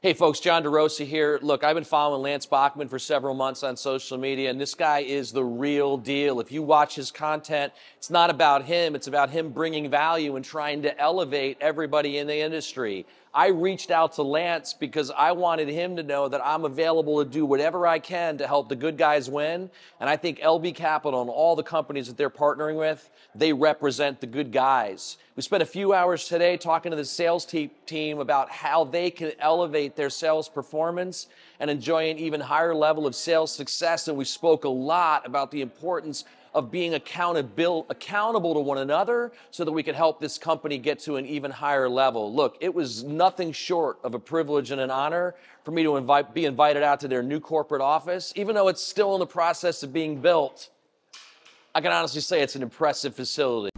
Hey folks, John DeRosa here. Look, I've been following Lance Bachmann for several months on social media, and this guy is the real deal. If you watch his content, it's not about him, it's about him bringing value and trying to elevate everybody in the industry. I reached out to Lance because I wanted him to know that I'm available to do whatever I can to help the good guys win. And I think LB Capital and all the companies that they're partnering with, they represent the good guys. We spent a few hours today talking to the sales te- team about how they can elevate their sales performance and enjoy an even higher level of sales success. And we spoke a lot about the importance of being accountable, accountable to one another so that we could help this company get to an even higher level. Look, it was nothing short of a privilege and an honor for me to invite, be invited out to their new corporate office, even though it's still in the process of being built. I can honestly say it's an impressive facility.